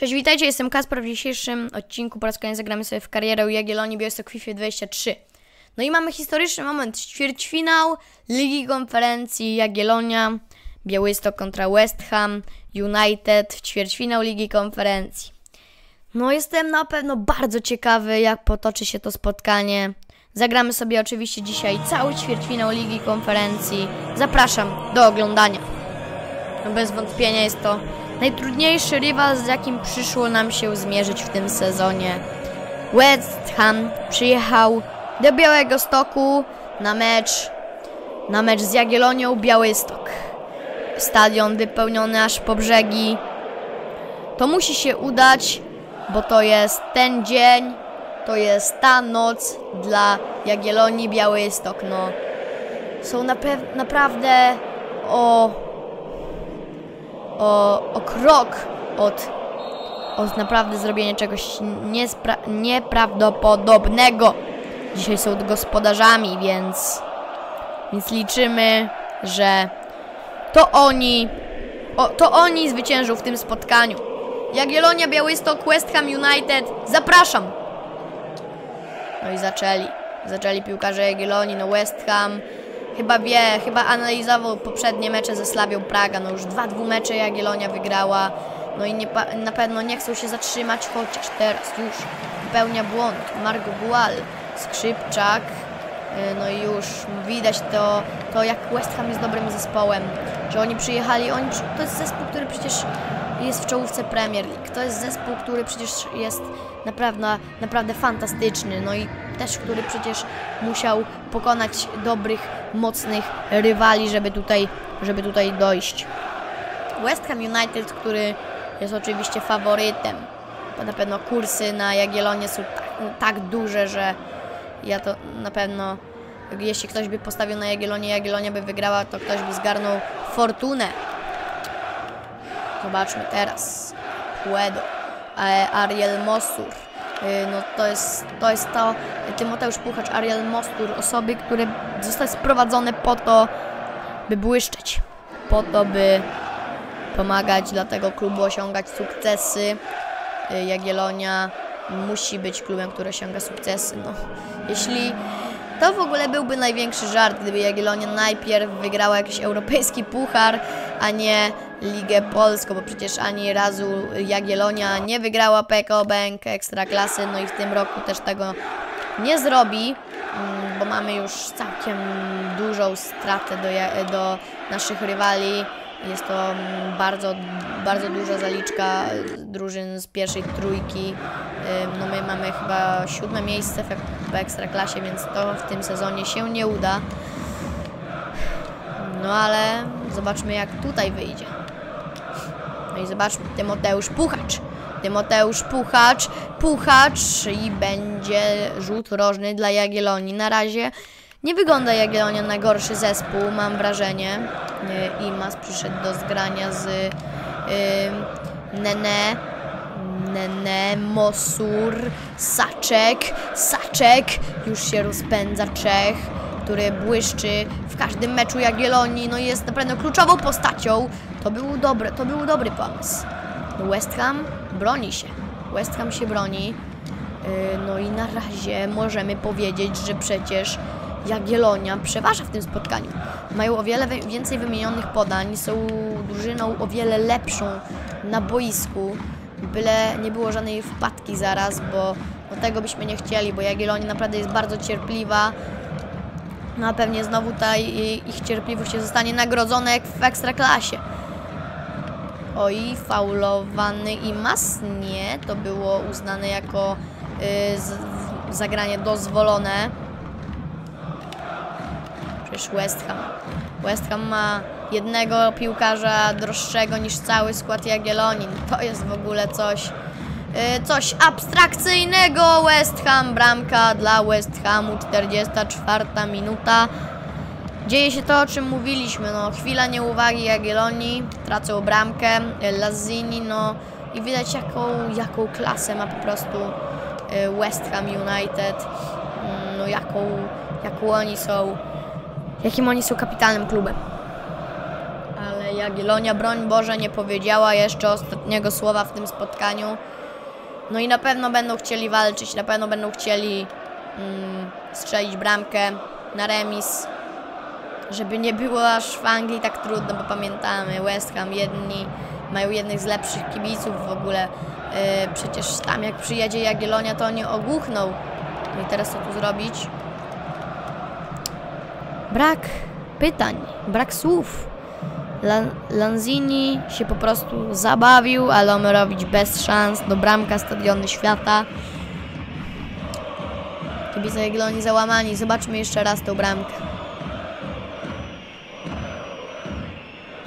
Cześć, witajcie, jestem Kasper. W dzisiejszym odcinku po raz kolejny zagramy sobie w karierę Jagiellonii Białystok FIFA 23. No i mamy historyczny moment, ćwierćfinał Ligi Konferencji Jagiellonia, Białystok kontra West Ham United w ćwierćfinał Ligi Konferencji. No jestem na pewno bardzo ciekawy, jak potoczy się to spotkanie. Zagramy sobie oczywiście dzisiaj cały ćwierćfinał Ligi Konferencji. Zapraszam do oglądania. No bez wątpienia jest to najtrudniejszy rywal, z jakim przyszło nam się zmierzyć w tym sezonie. West Ham przyjechał do Białego Stoku na mecz, na mecz z Jagiellonią Białystok. Stadion wypełniony aż po brzegi. To musi się udać, bo to jest ten dzień, to jest ta noc dla Jagiellonii Białystok. No, są naprawdę o o, o krok od, od naprawdę zrobienia czegoś nieprawdopodobnego. Dzisiaj są gospodarzami, więc, więc liczymy, że to oni, o, to oni zwyciężą w tym spotkaniu. Jagiellonia, Białystok, West Ham United. Zapraszam! No i zaczęli. Zaczęli piłkarze Jagiellonii, no West Ham Chyba wie, chyba analizował poprzednie mecze ze Slawią Praga. No już dwa dwumecze Jagiellonia wygrała. No i nie, na pewno nie chcą się zatrzymać, chociaż teraz już pełnia błąd. Margo Gual, Skrzypczak. Y, no i już widać to, to, jak West Ham jest dobrym zespołem. Że oni przyjechali, oni, to jest zespół, który przecież jest w czołówce Premier League. To jest zespół, który przecież jest naprawdę, naprawdę fantastyczny. No i też, który przecież musiał pokonać dobrych, mocnych rywali, żeby tutaj, żeby tutaj dojść. West Ham United, który jest oczywiście faworytem, na pewno kursy na Jagiellonie są tak, tak duże, że ja to na pewno, jeśli ktoś by postawił na Jagiellonie, Jagiellonia by wygrała, to ktoś by zgarnął fortunę. Zobaczmy teraz. Puedo. E, Ariel Mosur. E, no to jest, to jest to Tymoteusz Puchacz, Ariel Mostur, osoby, które zostały sprowadzone po to, by błyszczeć, po to, by pomagać dla tego klubu osiągać sukcesy. E, Jagiellonia musi być klubem, który osiąga sukcesy. No, jeśli to w ogóle byłby największy żart, gdyby Jagiellonia najpierw wygrała jakiś europejski puchar, a nie Ligę Polską, bo przecież ani razu Jagiellonia nie wygrała PKO Bank Ekstraklasy, no i w tym roku też tego nie zrobi, mm, bo mamy już całkiem dużą stratę do, do naszych rywali. Jest to mm, bardzo, bardzo duża zaliczka drużyn z pierwszej trójki. No my mamy chyba siódme miejsce w Ekstraklasie, więc to w tym sezonie się nie uda. No ale zobaczmy jak tutaj wyjdzie. No i zobaczmy, Tymoteusz Puchacz. Tymoteusz Puchacz, Puchacz i będzie rzut rożny dla Jagiellonii. Na razie nie wygląda Jagiellonia na gorszy zespół, mam wrażenie. Imas przyszedł do zgrania z yy, Nene, Nene, Mosur, Saczek, Saczek, już się rozpędza Czech, który błyszczy w każdym meczu Jagiellonii, no jest naprawdę kluczową postacią. To był dobry, to był dobry pomysł. West Ham broni się. West Ham się broni. Yy, no i na razie możemy powiedzieć, że przecież Jagiellonia przeważa w tym spotkaniu. Mają o wiele więcej wymienionych podań, są drużyną o wiele lepszą na boisku. Byle nie było żadnej wpadki zaraz, bo no tego byśmy nie chcieli, bo Jagiellonia naprawdę jest bardzo cierpliwa. No a pewnie znowu ta ich cierpliwość zostanie nagrodzona jak w Ekstraklasie. Oj, faulowany i mas? Nie, to było uznane jako y, zagranie dozwolone. Przecież West Ham. West Ham ma jednego piłkarza droższego niż cały skład Jagiellonii. To jest w ogóle coś, coś abstrakcyjnego. West Ham, bramka dla West Hamu, 44 minuta. Dzieje się to, o czym mówiliśmy, no chwila nieuwagi Jagiellonii, tracą bramkę, Lazzini, no i widać jaką, jaką klasę ma po prostu y, West Ham United, mm, no jaką, jaką oni są, jakim oni są kapitalnym klubem. Ale Jagiellonia, broń Boże, nie powiedziała jeszcze ostatniego słowa w tym spotkaniu. No i na pewno będą chcieli walczyć, na pewno będą chcieli mm, strzelić bramkę na remis. Żeby nie było aż w Anglii tak trudno, bo pamiętamy, West Ham jedni mają jednych z lepszych kibiców w ogóle. Yy, przecież tam jak przyjedzie Jagiellonia, to oni ogłuchną. No i teraz co tu zrobić? Brak pytań, brak słów. Lan Lanzini się po prostu zabawił, ale robić bez szans do bramka Stadiony Świata. Kibice Jagiellonii załamani. Zobaczmy jeszcze raz tą bramkę.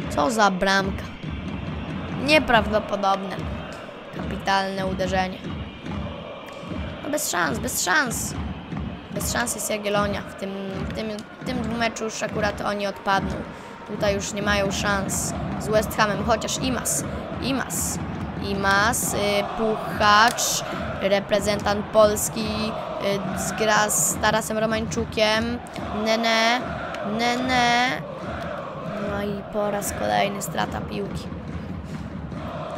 Co za bramka. Nieprawdopodobne. Kapitalne uderzenie. No bez szans, bez szans. Bez szans jest Jagiellonia. W tym, w tym, w tym dwumeczu już akurat oni odpadną. Tutaj już nie mają szans z West Hamem, chociaż Imas. Imas. Imas, y, Puchacz, reprezentant Polski, y, zgra z Tarasem Romańczukiem. Nene, Nene. No i po raz kolejny strata piłki.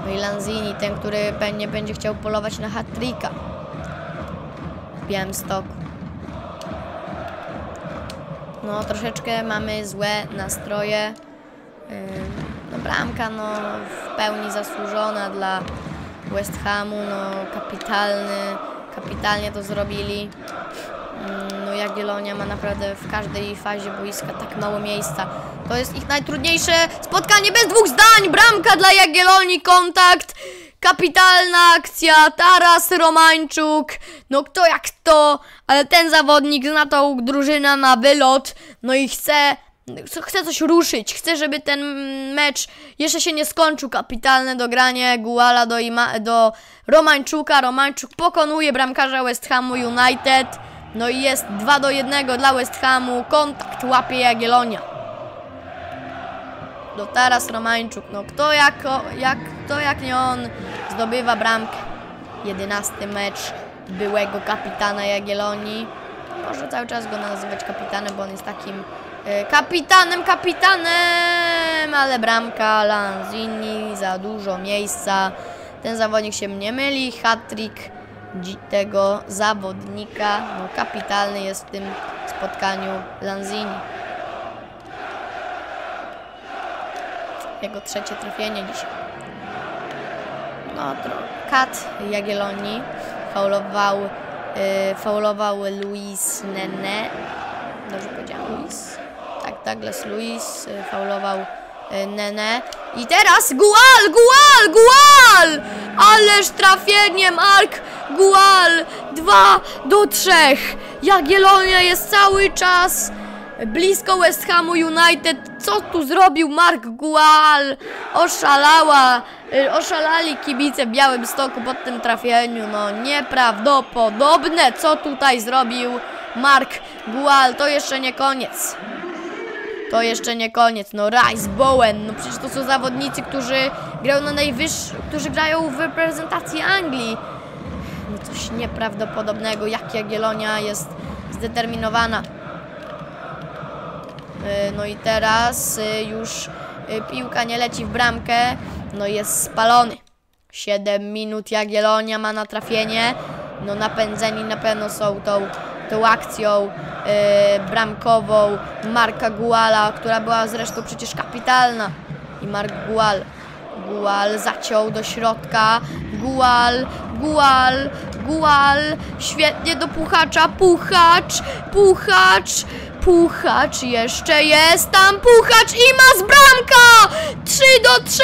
No i Lanzini, ten, który pewnie będzie chciał polować na hat-tricka w Białymstoku. No troszeczkę mamy złe nastroje. No bramka no w pełni zasłużona dla West Hamu, no kapitalny, kapitalnie to zrobili. No Jagiellonia ma naprawdę w każdej fazie boiska tak mało miejsca. To jest ich najtrudniejsze spotkanie bez dwóch zdań. Bramka dla Jagiellonii, kontakt. Kapitalna akcja, Taras Romańczuk, no kto jak kto, ale ten zawodnik zna tą drużynę na wylot, no i chce, chce coś ruszyć, chce, żeby ten mecz jeszcze się nie skończył. Kapitalne dogranie Guala do, Ima, do Romańczuka, Romańczuk pokonuje bramkarza West Hamu United, no i jest 2 do 1 dla West Hamu, kontakt łapie Jagiellonia do teraz Romańczuk. No kto jak, jak, kto jak nie on zdobywa bramkę. Jedenasty mecz byłego kapitana Jagiellonii. Może cały czas go nazywać kapitanem, bo on jest takim e, kapitanem, kapitanem, ale bramka Lanzini, za dużo miejsca. Ten zawodnik się nie myli. Hat-trick tego zawodnika. No, kapitalny jest w tym spotkaniu Lanzini. Jego trzecie trafienie dzisiaj. No, kat Jagiellonii faulował, yy, faulował Luis Nene. Dobrze powiedziałem, Luis? Tak, Douglas Luis yy, faulował yy, Nene. I teraz Gual, Gual, Gual! Ależ trafienie, Mark Gual! 2 do 3. Jagiellonia jest cały czas blisko West Hamu United. Co tu zrobił Mark Gual? Oszalała, y, oszalali kibice w Białym Stoku po tym trafieniu. No nieprawdopodobne, co tutaj zrobił Mark Gual. To jeszcze nie koniec. To jeszcze nie koniec. No Rice, Bowen, no przecież to są zawodnicy, którzy grają na najwyższym, którzy grają w reprezentacji Anglii. No coś nieprawdopodobnego, jak Jagiellonia jest zdeterminowana. Y, no i teraz y, już y, piłka nie leci w bramkę. No jest spalony. 7 minut Jagiellonia ma na trafienie. No napędzeni na pewno są tą, tą akcją bramkową Marka Guala, która była zresztą przecież kapitalna. I Mark Gual. Gual zaciął do środka. Gual, Gual, Gual. Świetnie do Puchacza. Puchacz, Puchacz. Puchacz jeszcze jest tam, Puchacz, Imas, bramka! 3 do 3,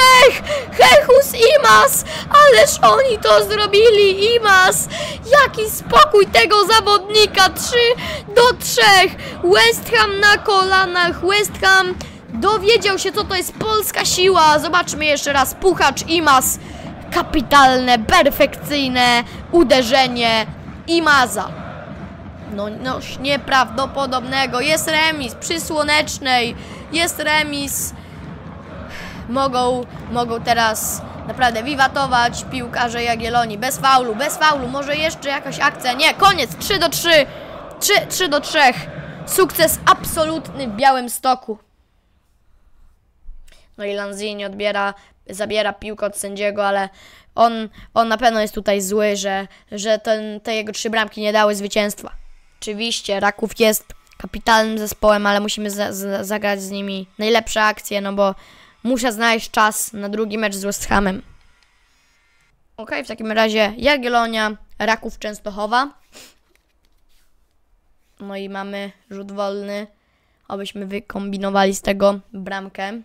Hechus, Imas, ależ oni to zrobili, Imas, jaki spokój tego zawodnika, 3 do 3, West Ham na kolanach, West Ham dowiedział się co to jest polska siła, zobaczmy jeszcze raz, Puchacz, Imas, kapitalne, perfekcyjne uderzenie Imaza no, no nieprawdopodobnego. Jest remis przy Słonecznej, jest remis. Mogą, mogą teraz naprawdę wiwatować piłkarze Jagiellonii. Bez faulu, bez faulu. Może jeszcze jakaś akcja. Nie, koniec. 3 do 3. 3, 3 do 3. Sukces absolutny w Białym Stoku. No i Lanzini odbiera, zabiera piłkę od sędziego, ale on, on na pewno jest tutaj zły, że, że ten, te jego trzy bramki nie dały zwycięstwa. Oczywiście Raków jest kapitalnym zespołem, ale musimy za, za, zagrać z nimi najlepsze akcje, no bo muszę znaleźć czas na drugi mecz z West Hamem. Ok, w takim razie Jagiellonia, Raków Częstochowa. No i mamy rzut wolny, abyśmy wykombinowali z tego bramkę.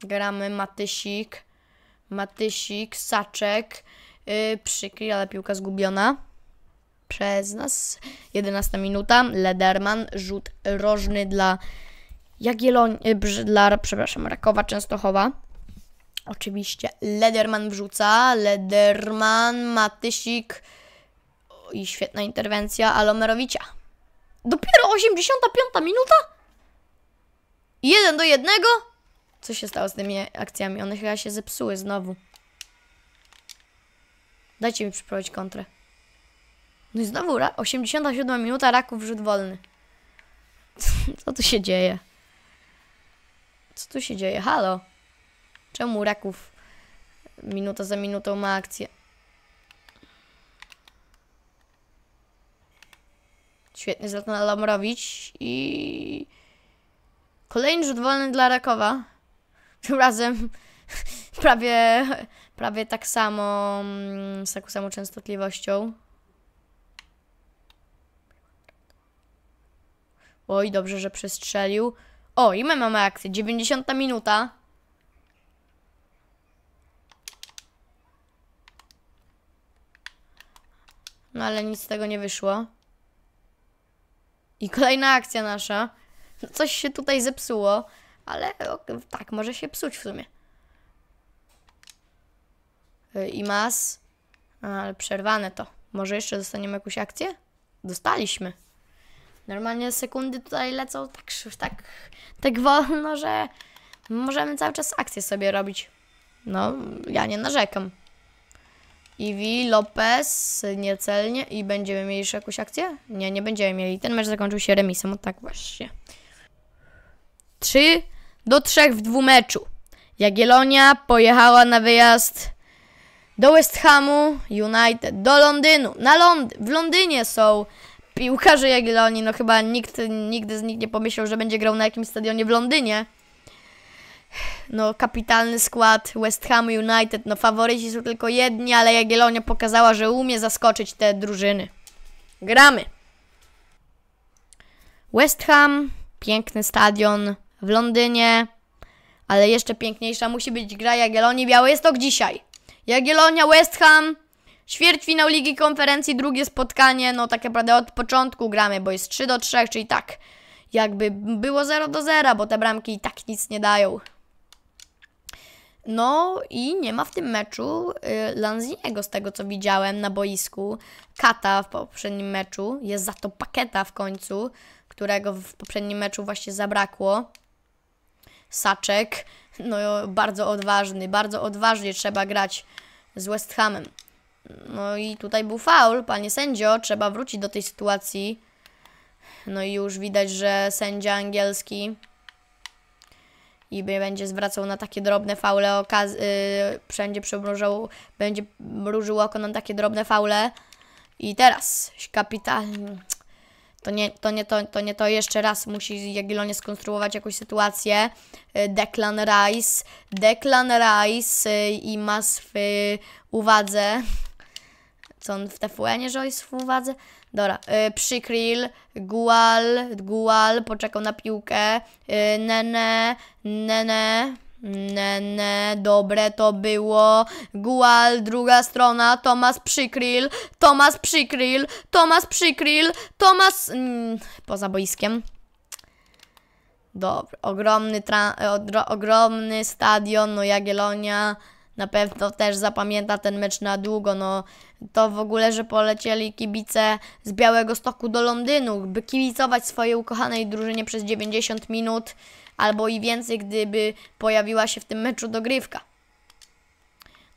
Gramy Matysik, Matysik, Saczek, yy, przykry, ale piłka zgubiona przez nas. 11 minuta, Lederman, rzut rożny dla Jagiellonii, yy, dla, przepraszam, Rakowa Częstochowa. Oczywiście Lederman wrzuca, Lederman, Matysik i świetna interwencja Alomerowicza. Dopiero 85 minuta? Jeden do jednego? Co się stało z tymi akcjami? One chyba się zepsuły znowu. Dajcie mi przyprowadzić kontrę. No i znowu 87 minuta, Raków rzut wolny. Co tu się dzieje? Co tu się dzieje? Halo? Czemu Raków minuta za minutą ma akcję? Świetnie Zlatan Lamrowicz i kolejny rzut wolny dla Rakowa. Tym razem prawie, prawie tak samo, mm, z taką samą częstotliwością. Oj, dobrze, że przestrzelił. O, i my mamy akcję. 90 minuta. No ale nic z tego nie wyszło. I kolejna akcja nasza. Coś się tutaj zepsuło, ale o, tak, może się psuć w sumie. Y, I mas. Ale przerwane to. Może jeszcze dostaniemy jakąś akcję? Dostaliśmy. Normalnie sekundy tutaj lecą tak, tak, tak wolno, że możemy cały czas akcję sobie robić. No, ja nie narzekam. Iwi, Lopez, niecelnie i będziemy mieli jeszcze jakąś akcję? Nie, nie będziemy mieli. Ten mecz zakończył się remisem, o tak właśnie. 3 do 3 w dwumeczu. Jagiellonia pojechała na wyjazd do West Hamu United, do Londynu. Na Lond w Londynie są piłkarze Jagiellonii. No chyba nikt nigdy z nich nie pomyślał, że będzie grał na jakimś stadionie w Londynie no kapitalny skład West Ham United, no faworyci są tylko jedni, ale Jagiellonia pokazała, że umie zaskoczyć te drużyny. Gramy. West Ham, piękny stadion w Londynie, ale jeszcze piękniejsza musi być gra Jagiellonii Białystok dzisiaj. Jagiellonia, West Ham, ćwierćfinał Ligi Konferencji, drugie spotkanie, no tak naprawdę od początku gramy, bo jest 3 do 3, czyli tak jakby było 0 do 0, bo te bramki i tak nic nie dają. No i nie ma w tym meczu y, Lanziniego z tego co widziałem na boisku. Kata w poprzednim meczu, jest za to Paketa w końcu, którego w poprzednim meczu właśnie zabrakło. Saczek, no bardzo odważny, bardzo odważnie trzeba grać z West Hamem. No i tutaj był faul, panie sędzio, trzeba wrócić do tej sytuacji. No i już widać, że sędzia angielski i będzie zwracał na takie drobne faule okaz yy, wszędzie przymrużał, będzie mrużył oko na takie drobne faule i teraz kapitalnie to nie, to nie to, to nie to jeszcze raz musi Jagiellonie skonstruować jakąś sytuację. Y, Declan Rice Declan Rice yy, i ma w uwadze. Co on w TFUE-nie, że jest w uwadze? Dobra, yy, Przykryl, Gual, Gual, poczekał na piłkę, Nene, Nene, Nene, dobre to było. Gual, druga strona, Tomas Przykryl, Tomas Przykryl, Tomas Przykryl, Tomas... Mm, poza boiskiem. Dobra, ogromny, ogromny stadion, no Jagiellonia na pewno też zapamięta ten mecz na długo. No, to w ogóle, że polecieli kibice z Białego Stoku do Londynu, by kibicować swojej ukochanej drużynie przez 90 minut albo i więcej, gdyby pojawiła się w tym meczu dogrywka.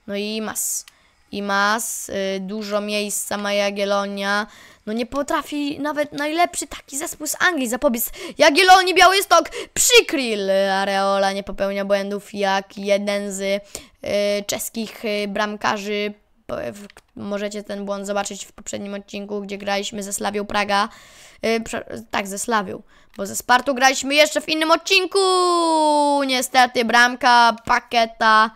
No i mas. Imas, y, dużo miejsca ma Jagiellonia. No nie potrafi nawet najlepszy taki zespół z Anglii zapobiec. Jagiellonii, Białystok, przykryl. Areola nie popełnia błędów jak jeden z y, czeskich y, bramkarzy. Możecie ten błąd zobaczyć w poprzednim odcinku, gdzie graliśmy ze Slawią Praga. Y, tak, ze Slawią, bo ze Spartu graliśmy jeszcze w innym odcinku. Niestety bramka Paketa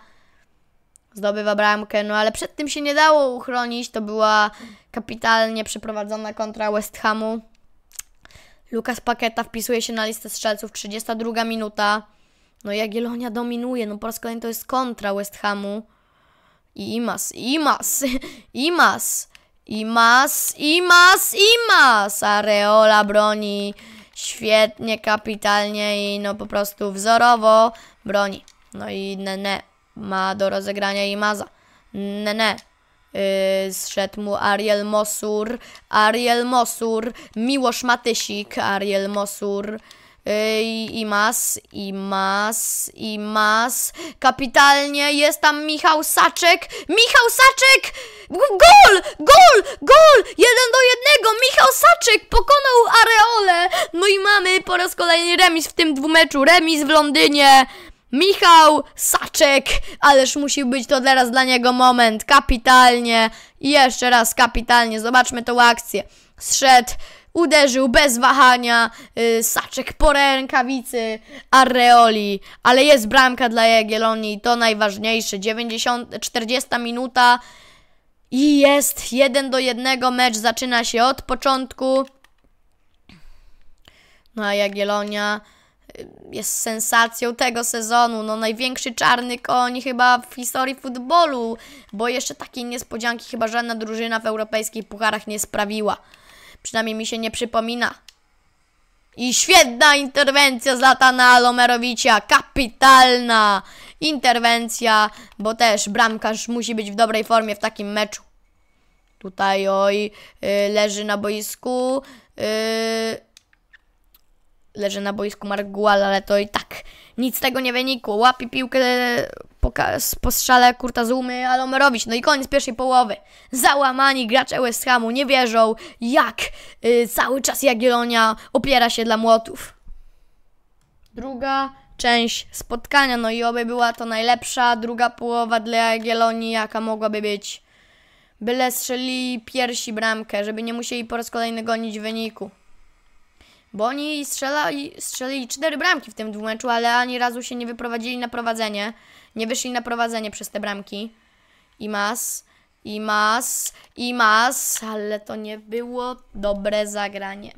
zdobywa bramkę, no ale przed tym się nie dało uchronić. To była kapitalnie przeprowadzona kontra West Hamu. Lukas Paketa wpisuje się na listę strzelców, 32 minuta. No Jagiellonia dominuje, no po raz kolejny to jest kontra West Hamu. Imas, Imas, Imas, Imas, Imas, Imas. Areola broni świetnie, kapitalnie i no po prostu wzorowo broni. No i Nene ma do rozegrania Imaza. Nene. Yy, zszedł mu Ariel Mosur, Ariel Mosur, Miłosz Matysik, Ariel Mosur, yy, i Imas, Imas, Imas, kapitalnie, jest tam Michał Saczek, Michał Saczek, gol, gol, gol, jeden do jednego, Michał Saczek pokonał Areole, no i mamy po raz kolejny remis w tym dwumeczu, remis w Londynie, Michał Saczek, ależ musi być to teraz dla niego moment. Kapitalnie. I jeszcze raz kapitalnie. Zobaczmy tą akcję. Zszedł, uderzył bez wahania. Yy, Saczek po rękawicy Arreoli. Ale jest bramka dla Jagiellonii. To najważniejsze. 90, 40 minuta. I jest 1 do 1. Mecz zaczyna się od początku. No a Jagiellonia y, jest sensacją tego sezonu. No największy czarny koń chyba w historii futbolu, bo jeszcze takiej niespodzianki chyba żadna drużyna w europejskich pucharach nie sprawiła. Przynajmniej mi się nie przypomina. I świetna interwencja z Latana Lomerowicza, kapitalna interwencja, bo też bramkarz musi być w dobrej formie w takim meczu. Tutaj oj, y, leży na boisku. y, leży na boisku Mark Gual, ale to i tak nic z tego nie wynikło. Łapie piłkę po, strzale Kurta Zumy, ale Omerowicz. No i koniec pierwszej połowy. Załamani gracze West Hamu nie wierzą, jak y, cały czas Jagiellonia opiera się dla młotów. Druga część spotkania, no i oby była to najlepsza druga połowa dla Jagiellonii, jaka mogłaby być. Byle strzelili piersi bramkę, żeby nie musieli po raz kolejny gonić wyniku. Bo oni strzelali, strzelili cztery bramki w tym dwumeczu, ale ani razu się nie wyprowadzili na prowadzenie. Nie wyszli na prowadzenie przez te bramki. I mas, i mas, i mas, ale to nie było dobre zagranie.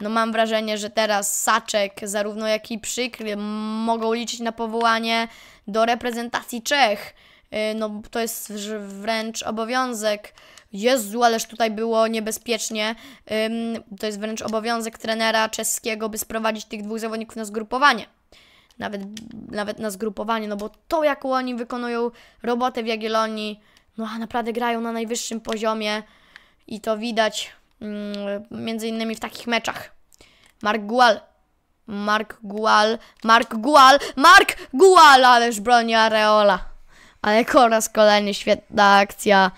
No mam wrażenie, że teraz Saczek, zarówno jak i Przykry mogą liczyć na powołanie do reprezentacji Czech. Yy, No to jest wręcz obowiązek. Jezu, ależ tutaj było niebezpiecznie. To jest wręcz obowiązek trenera czeskiego, by sprowadzić tych dwóch zawodników na zgrupowanie. Nawet, nawet na zgrupowanie, no bo to, jaką oni wykonują robotę w Jagiellonii, no a naprawdę grają na najwyższym poziomie i to widać mm, między innymi w takich meczach. Mark Gual. Mark Gual, Mark Gual, Mark Gual, ależ broni Areola. Ale po raz kolejny świetna akcja.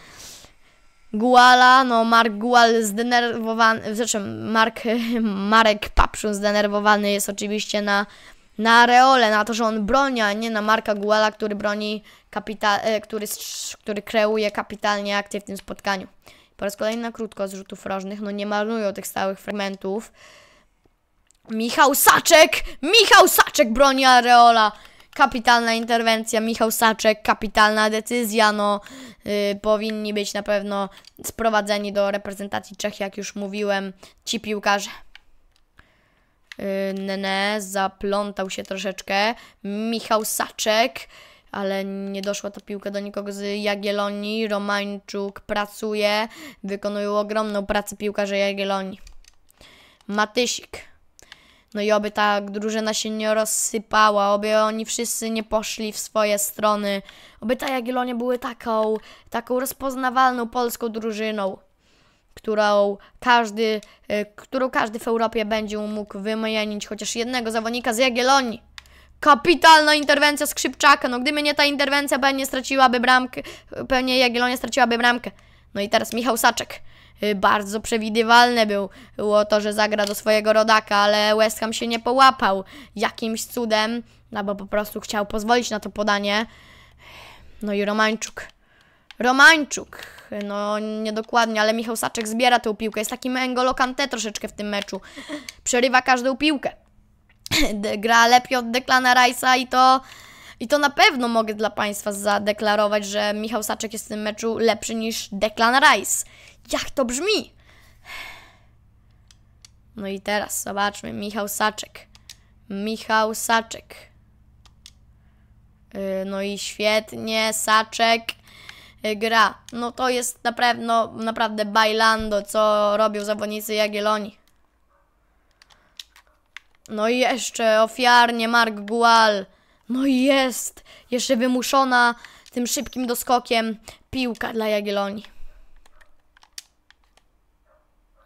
Guala, no Mark Gual zdenerwowany, zresztą Mark, Marek Papszun zdenerwowany jest oczywiście na, na Areole, na to, że on broni, a nie na Marka Guala, który broni, kapita, e, który, który kreuje kapitalnie akcję w tym spotkaniu. Po raz kolejny na krótko z rzutów rożnych, no nie marnują tych stałych fragmentów. Michał Saczek! Michał Saczek broni Areola! Kapitalna interwencja, Michał Saczek, kapitalna decyzja, no y, powinni być na pewno sprowadzeni do reprezentacji Czech, jak już mówiłem, ci piłkarze. Y, Nene zaplątał się troszeczkę, Michał Saczek, ale nie doszła ta piłka do nikogo z Jagiellonii, Romańczuk pracuje, wykonują ogromną pracę piłkarze Jagiellonii. Matysik. No i oby ta drużyna się nie rozsypała, oby oni wszyscy nie poszli w swoje strony, oby ta Jagiellonia były taką, taką rozpoznawalną polską drużyną, którą każdy, y, którą każdy w Europie będzie mógł wymienić chociaż jednego zawodnika z Jagiellonii, Kapitalna interwencja Skrzypczaka. No gdyby nie ta interwencja, pewnie straciłaby bramkę. Pewnie Jagiellonia straciłaby bramkę. No i teraz Michał Saczek. Y, Bardzo przewidywalne był, było to, że zagra do swojego rodaka, ale West Ham się nie połapał jakimś cudem, no bo po prostu chciał pozwolić na to podanie. No i Romańczuk. Romańczuk. No niedokładnie, ale Michał Saczek zbiera tę piłkę. Jest taki Mengolo Kante troszeczkę w tym meczu. Przerywa każdą piłkę. Gra lepiej od Declana Rice'a i to... I to na pewno mogę dla Państwa zadeklarować, że Michał Saczek jest w tym meczu lepszy niż Declan Rice. Jak to brzmi? No i teraz zobaczmy. Michał Saczek. Michał Saczek. Yy, No i świetnie, Saczek gra. No to jest na pewno, naprawdę bailando, co robią zawodnicy Jagiellonii. No i jeszcze ofiarnie Mark Gual. No i jest. Jeszcze wymuszona tym szybkim doskokiem piłka dla Jagiellonii.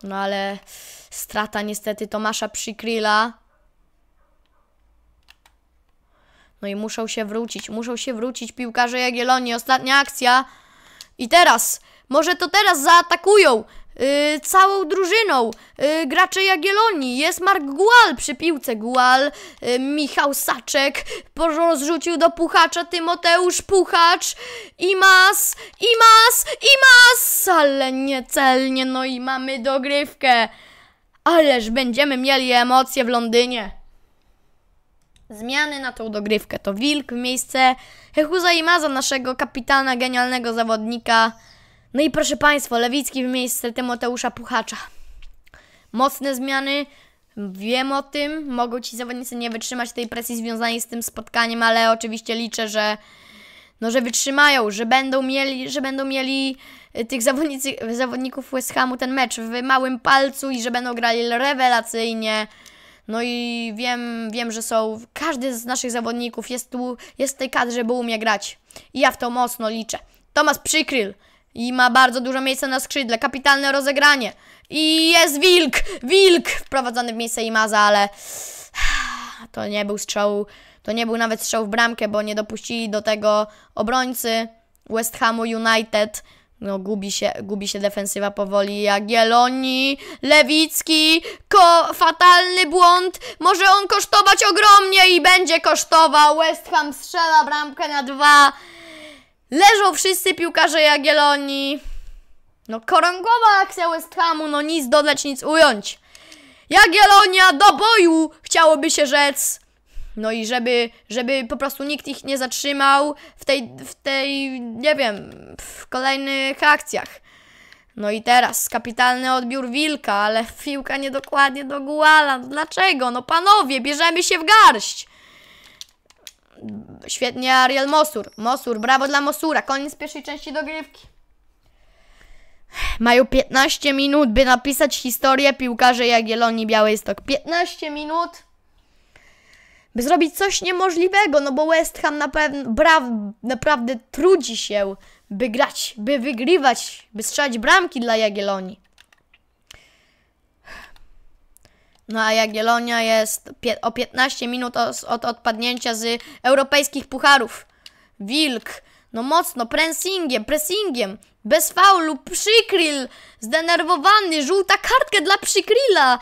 No ale strata niestety Tomasza Przykryla. No i muszą się wrócić, muszą się wrócić piłkarze Jagiellonii. Ostatnia akcja. I teraz, może to teraz zaatakują yy, całą drużyną yy, gracze Jagiellonii. Jest Mark Gual przy piłce. Gual, yy, Michał Saczek rozrzucił do Puchacza Tymoteusz Puchacz. Imas, Imas, Imas, ale niecelnie. No i mamy dogrywkę. Ależ będziemy mieli emocje w Londynie. Zmiany na tą dogrywkę to Wilk w miejsce Hechuza Imaza, naszego kapitana, genialnego zawodnika. No i proszę Państwa, Lewicki w miejsce Tymoteusza Puchacza. Mocne zmiany, wiem o tym. Mogą ci zawodnicy nie wytrzymać tej presji związanej z tym spotkaniem, ale oczywiście liczę, że no, że wytrzymają, że będą mieli, że będą mieli y, tych zawodnicy, zawodników West Hamu ten mecz w małym palcu i że będą grali rewelacyjnie. No i wiem, wiem, że są. Każdy z naszych zawodników jest tu, jest w tej kadrze, bo umie grać. I ja w to mocno liczę. Tomasz Przykryl i ma bardzo dużo miejsca na skrzydle. Kapitalne rozegranie. I jest Wilk! Wilk! Wprowadzony w miejsce Imaza, ale to nie był strzał. To nie był nawet strzał w bramkę, bo nie dopuścili do tego obrońcy West Hamu United. No, gubi się, gubi się defensywa powoli. Jagiellonii, Lewicki, ko fatalny błąd. Może on kosztować ogromnie i będzie kosztował. West Ham strzela bramkę na dwa. Leżą wszyscy piłkarze Jagiellonii. No, korągowa akcja West Hamu, no nic dodać, nic ująć. Jagiellonia do boju, chciałoby się rzec. No i żeby, żeby po prostu nikt ich nie zatrzymał w tej, w tej, nie wiem, w kolejnych akcjach. No i teraz kapitalny odbiór Wilka, ale piłka niedokładnie do Guala. No dlaczego? No panowie, bierzemy się w garść. Świetnie Ariel Mosur. Mosur, brawo dla Mosura. Koniec pierwszej części dogrywki. Mają 15 minut, by napisać historię piłkarze Jagiellonii Białystok. 15 minut by zrobić coś niemożliwego, no bo West Ham naprawdę trudzi się, by grać, by wygrywać, by strzelać bramki dla Jagiellonii. No a Jagiellonia jest o 15 minut od odpadnięcia z europejskich pucharów. Wilk, no mocno, pressingiem, pressingiem, bez faulu, Przykryl, zdenerwowany, żółta kartka dla Przykrilla.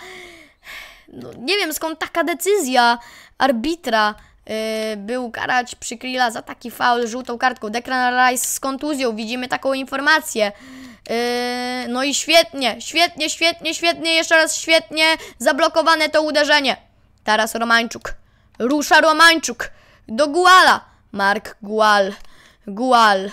No, nie wiem skąd taka decyzja arbitra yy, był karać Przykrilla za taki faul żółtą kartką. Declan Rice z kontuzją, widzimy taką informację. Yy, no i świetnie, świetnie, świetnie, świetnie, jeszcze raz świetnie zablokowane to uderzenie. Teraz Romańczuk. Rusza Romańczuk. Do Guala. Mark Gual. Gual.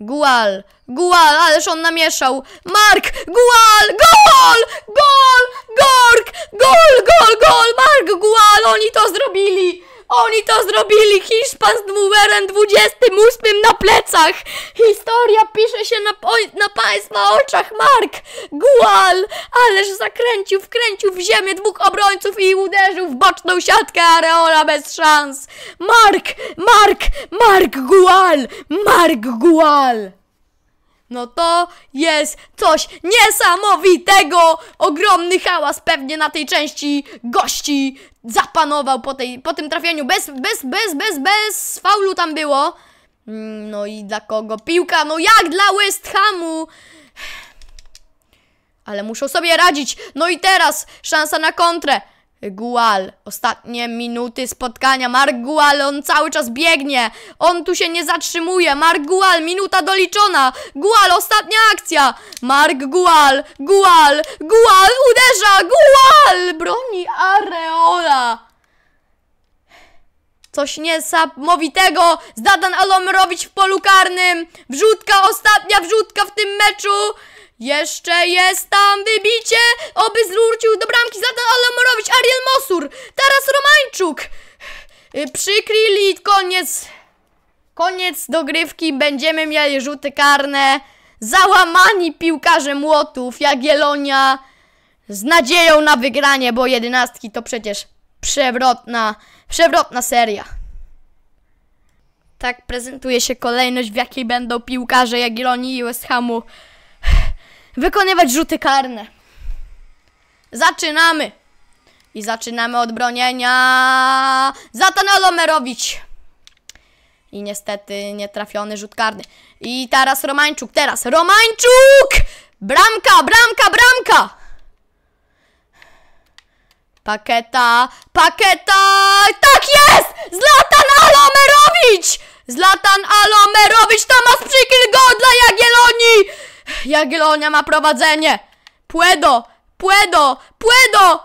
Gual. Gual, ależ on namieszał. Mark! Gual! Gol! Gol! Gork! Gol! Gol! Gol! Mark Gual! Oni to zrobili! Oni to zrobili! Hiszpan z numerem 28 na plecach! Historia pisze się na, na Państwa oczach! Mark! Gual! Ależ zakręcił, wkręcił w ziemię dwóch obrońców i uderzył w boczną siatkę Areola bez szans! Mark! Mark! Mark Gual! Mark Gual! No to jest coś niesamowitego! Ogromny hałas pewnie na tej części gości zapanował po, tej, po tym trafieniu. Bez, bez, bez, bez, bez faulu tam było. Mm, No i dla kogo? Piłka, no jak dla West Hamu! Ale muszą sobie radzić. No i teraz szansa na kontrę. Gual. Ostatnie minuty spotkania. Mark Gual, on cały czas biegnie. On tu się nie zatrzymuje. Mark Gual, minuta doliczona. Gual, ostatnia akcja. Mark Gual, Gual, Gual, uderza. Gual, broni Areola. Coś niesamowitego. Zdadan Alomerowicz w polu karnym. Wrzutka, ostatnia wrzutka w tym meczu. Jeszcze jest tam wybicie. Oby zwrócił do bramki Zlatan Alomerowicz. Ariel Mosur. Teraz Romańczuk. Y, Przykry lead. Koniec. Koniec dogrywki. Będziemy mieli rzuty karne. Załamani piłkarze Młotów. Jagiellonia. Z nadzieją na wygranie, bo jedenastki to przecież przewrotna, przewrotna seria. Tak prezentuje się kolejność, w jakiej będą piłkarze Jagiellonii i West Hamu wykonywać rzuty karne. Zaczynamy. I zaczynamy od bronienia. Zatan Alomerowicz. I niestety nietrafiony rzut karny. I teraz Romańczuk, teraz Romańczuk! Bramka, bramka, bramka! Paketa, paketa! Tak jest! Zlatan Alomerowicz! Zlatan Alomerowicz, Tomasz Przykryl gol dla Jagiellonii! Jagiellonia ma prowadzenie. Puedo, Puedo, Puedo!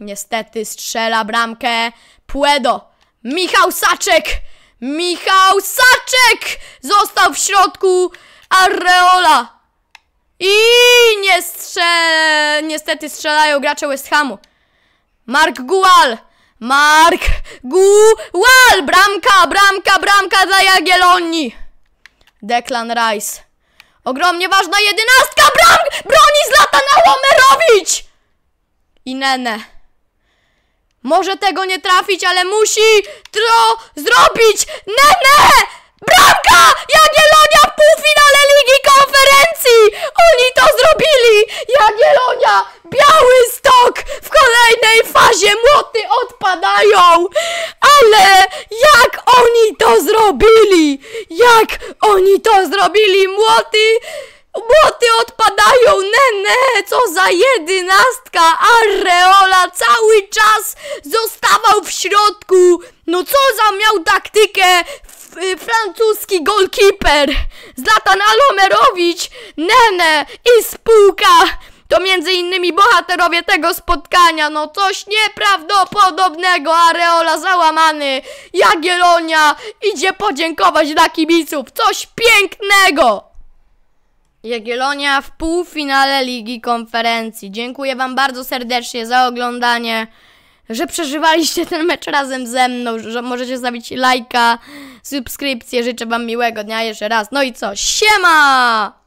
Niestety strzela bramkę Puedo. Michał Saczek! Michał Saczek! Został w środku Areola. I nie strze... niestety strzelają gracze West Hamu. Mark Gual! Mark Gual! Bramka, bramka, bramka dla Jagiellonii! Declan Rice. Ogromnie ważna jedenastka! Bram! Broni Zlatan Alomerowicz! I Nene. Może tego nie trafić, ale musi to zrobić! Nene! Bramka! Jagiellonia w półfinale Ligi Konferencji! Oni to zrobili! Jagiellonia! Biały stok! W kolejnej fazie młoty odpadają! Ale jak oni to zrobili? Jak oni to zrobili? Młoty! Młoty odpadają! Nene! Co za jedenastka! Areola cały czas zostawał w środku! No co za miał taktykę y, francuski golkiper! Zlatan Alomerowicz! Nene! I spółka! To między innymi bohaterowie tego spotkania, no coś nieprawdopodobnego, Areola załamany, Jagiellonia idzie podziękować dla kibiców, coś pięknego! Jagiellonia w półfinale Ligi Konferencji. Dziękuję Wam bardzo serdecznie za oglądanie, że przeżywaliście ten mecz razem ze mną, że możecie zostawić lajka, subskrypcję. Życzę Wam miłego dnia jeszcze raz. No i co? Siema!